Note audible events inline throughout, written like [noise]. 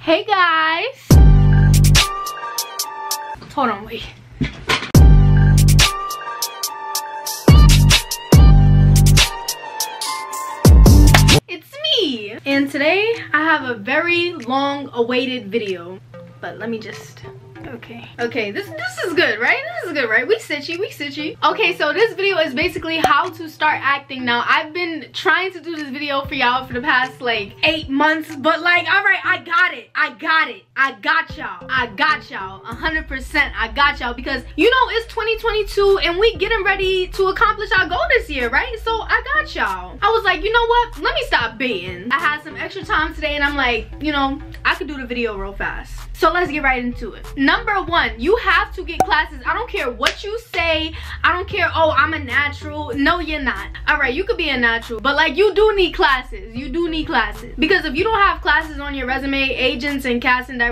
Hey guys. Hold on, wait. It's me. And today I have a very long awaited video. But let me just Okay. Okay, this this is good, right? This is good, right? We sitchy, we sitchy. Okay, so this video is basically how to start acting. Now, I've been trying to do this video for y'all for the past like eight months, but like, all right, I got it. I got it. I got y'all. I got y'all. 100% I got y'all because you know it's 2022 and we getting ready to accomplish our goal this year, right? So I got y'all. I was like, you know what? Let me stop baiting. I had some extra time today and I'm like, you know, I could do the video real fast. So let's get right into it. Number one, you have to get classes. I don't care what you say. I don't care, oh, I'm a natural. No, you're not. All right, you could be a natural, but like you do need classes. You do need classes. Because if you don't have classes on your resume, agents and casting directors,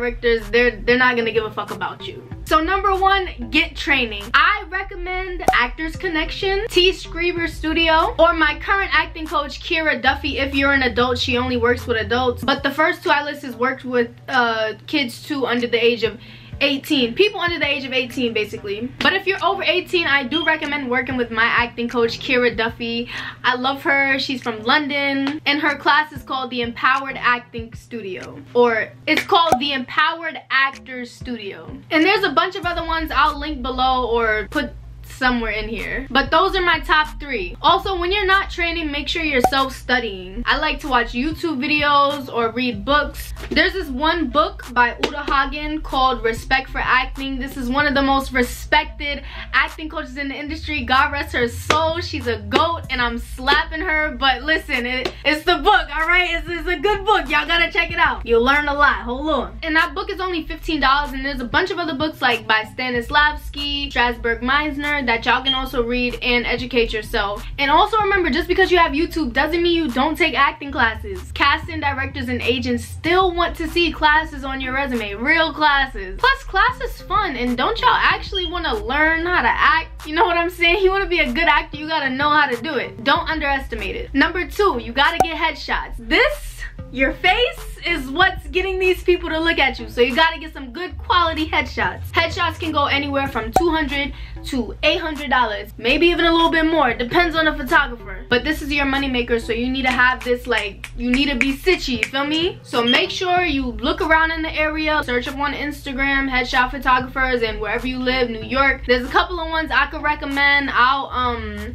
they're, they're not gonna give a fuck about you. So number one, get training. I recommend Actors Connection, T. Schreiber Studio, or my current acting coach, Kira Duffy. If you're an adult, she only works with adults. But the first two I list listed worked with uh, kids too under the age of 18 people under the age of 18 basically. But if you're over 18 i do recommend working with my acting coach kira duffy. I love her. She's from london. And her class is called the empowered acting studio. Or it's called the empowered actors studio. And there's a bunch of other ones. I'll link below or put somewhere in here. But those are my top three. Also when you're not training make sure you're self-studying. I like to watch youtube videos or read books. There's this one book by uta hagen called respect for acting. This is one of the most respected acting coaches in the industry. God rest her soul. She's a goat and i'm slapping her. But listen it, it's the book all right? It's, it's a good book. Y'all gotta check it out. You'll learn a lot. Hold on. And that book is only 15 dollars and there's a bunch of other books like by stanislavski strasberg meisner that y'all can also read and educate yourself. And also remember, just because you have YouTube doesn't mean you don't take acting classes. Casting directors and agents still want to see classes on your resume, real classes. Plus, class is fun, and don't y'all actually want to learn how to act? You know what I'm saying? [laughs] You want to be a good actor, you gotta know how to do it. Don't underestimate it. Number two, you gotta get headshots. This your face is what's getting these people to look at you. So you gotta get some good quality headshots. Headshots can go anywhere from 200 to $800. Maybe even a little bit more. It depends on the photographer. But this is your moneymaker, so you need to have this like, you need to be sitchy, feel me? So make sure you look around in the area, search up on Instagram, headshot photographers, and wherever you live, New York. There's a couple of ones I could recommend. I'll, um,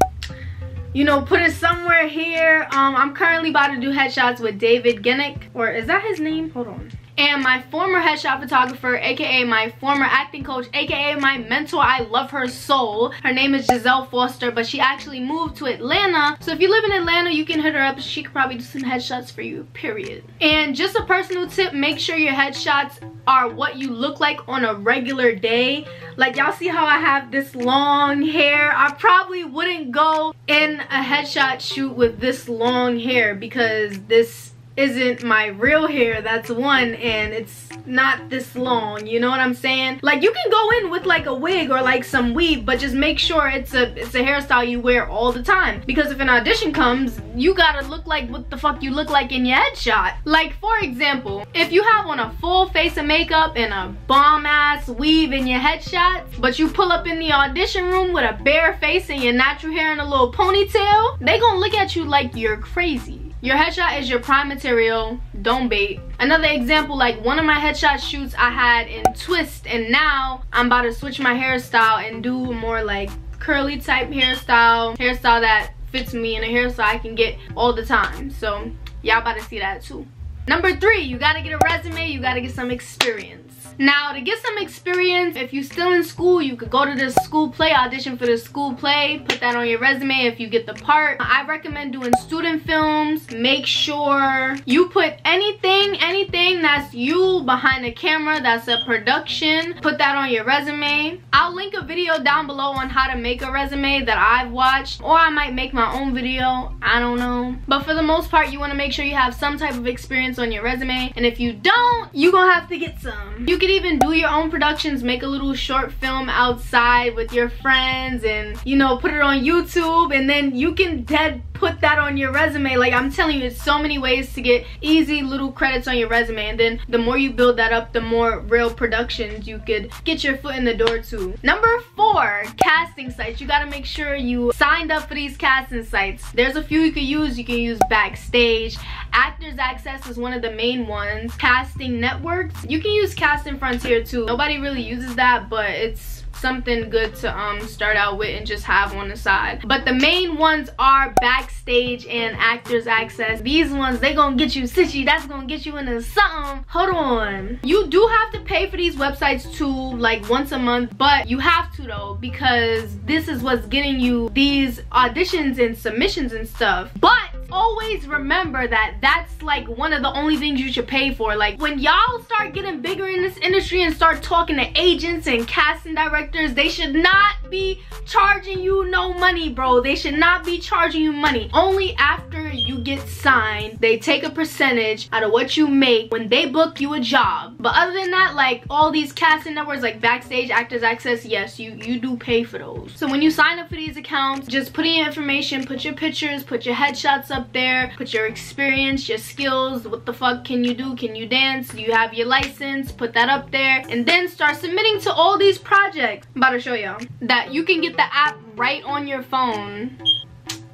you know, put it somewhere here. Um, I'm currently about to do headshots with David Genik, or is that his name? Hold on. And my former headshot photographer aka my former acting coach aka my mentor. I love her soul. Her name is jazelle foster but she actually moved to atlanta. So if you live in atlanta you can hit her up. She could probably do some headshots for you period. And just a personal tip make sure your headshots are what you look like on a regular day like y'all see how i have this long hair? I probably wouldn't go in a headshot shoot with this long hair because this isn't my real hair that's one and it's not this long you know what i'm saying? Like you can go in with like a wig or like some weave but just make sure it's a it's a hairstyle you wear all the time. Because if an audition comes you gotta look like what the fuck you look like in your headshot. Like for example if you have on a full face of makeup and a bomb ass weave in your headshot but you pull up in the audition room with a bare face and your natural hair and a little ponytail they gonna look at you like you're crazy your headshot is your prime material, don't bait. Another example, like one of my headshot shoots I had in twist and now I'm about to switch my hairstyle and do more like curly type hairstyle, hairstyle that fits me in a hairstyle I can get all the time. So y'all about to see that too. Number three, you gotta get a resume, you gotta get some experience. Now, to get some experience, if you're still in school, you could go to the school play, audition for the school play, put that on your resume if you get the part. I recommend doing student films. Make sure you put anything, anything that's you behind the camera, that's a production, put that on your resume. I'll link a video down below on how to make a resume that I've watched, or I might make my own video, I don't know. But for the most part, you wanna make sure you have some type of experience on your resume. And if you don't, you gonna have to get some. You could even do your own productions, make a little short film outside with your friends and, you know, put it on YouTube and then you can dead put that on your resume. Like I'm telling you, it's so many ways to get easy little credits on your resume. And then the more you build that up, the more real productions you could get your foot in the door to. Number four, casting sites. You gotta make sure you signed up for these casting sites. There's a few you can use. You can use Backstage. Actors Access is one of the main ones. Casting Networks. You can use Casting Frontier too. Nobody really uses that, but it's something good to um start out with and just have on the side. But the main ones are backstage and actors access. These ones they gonna get you sissy. that's gonna get you into something. Hold on. You do have to pay for these websites too like once a month. But you have to though because this is what's getting you these auditions and submissions and stuff. But always remember that that's like one of the only things you should pay for. Like when y'all start getting bigger in this industry and start talking to agents and casting directors they should not be charging you no money bro. They should not be charging you money. Only after you get signed they take a percentage out of what you make when they book you a job. But other than that like all these casting networks like backstage actors access yes you you do pay for those. So when you sign up for these accounts just put in your information put your pictures put your headshots up up there put your experience your skills what the fuck can you do? Can you dance? Do you have your license? Put that up there and then start submitting to all these projects i'm about to show y'all that you can get the app right on your phone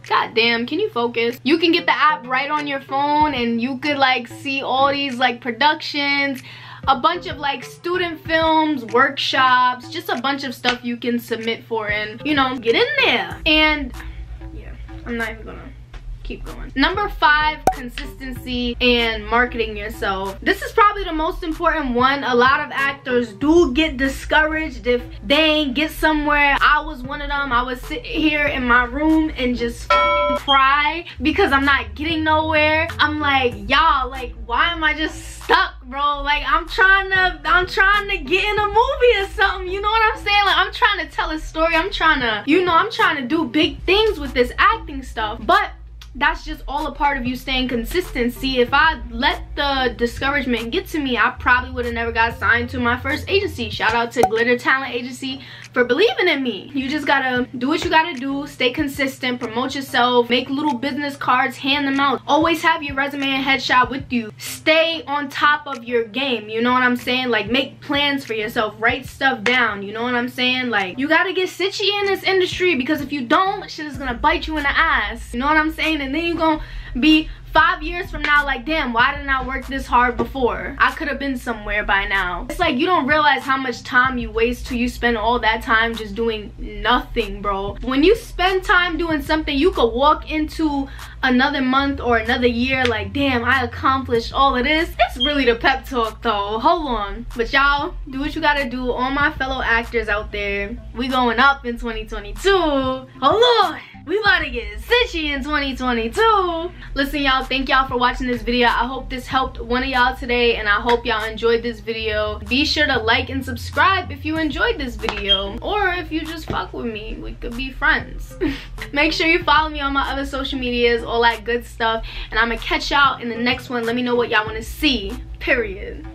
God damn, can you focus? You can get the app right on your phone and you could like see all these like productions, a bunch of like student films, workshops, just a bunch of stuff you can submit for and you know, get in there. And yeah, I'm not even gonna keep going. Number five, consistency and marketing yourself. This is probably the most important one. A lot of actors do get discouraged if they ain't get somewhere. I was one of them. I would sit here in my room and just cry because I'm not getting nowhere. I'm like, y'all, like, why am I just stuck, bro? Like, I'm trying to, I'm trying to get in a movie or something. You know what I'm saying? Like, I'm trying to tell a story. I'm trying to, you know, I'm trying to do big things with this acting stuff. But that's just all a part of you staying consistent. See, if I let the discouragement get to me, I probably would have never got signed to my first agency. Shout out to Glitter Talent Agency for believing in me. You just gotta do what you gotta do, stay consistent, promote yourself, make little business cards, hand them out. Always have your resume and headshot with you. Stay on top of your game, you know what I'm saying? Like make plans for yourself, write stuff down, you know what I'm saying? Like you gotta get sitchy in this industry because if you don't, shit is gonna bite you in the ass. You know what I'm saying? And then you're gonna be five years from now like damn why didn't i work this hard before? I could have been somewhere by now. It's like you don't realize how much time you waste till you spend all that time just doing nothing bro. When you spend time doing something you could walk into another month or another year like damn i accomplished all of this. It's really the pep talk though. Hold on. But y'all do what you gotta do. All my fellow actors out there we going up in 2022 hold on. We about to get sitchy in 2022 listen y'all thank y'all for watching this video. I hope this helped one of y'all today and i hope y'all enjoyed this video. Be sure to like and subscribe if you enjoyed this video or if you just fuck with me we could be friends. [laughs] Make sure you follow me on my other social medias all that good stuff and i'm gonna catch y'all in the next one. Let me know what y'all want to see period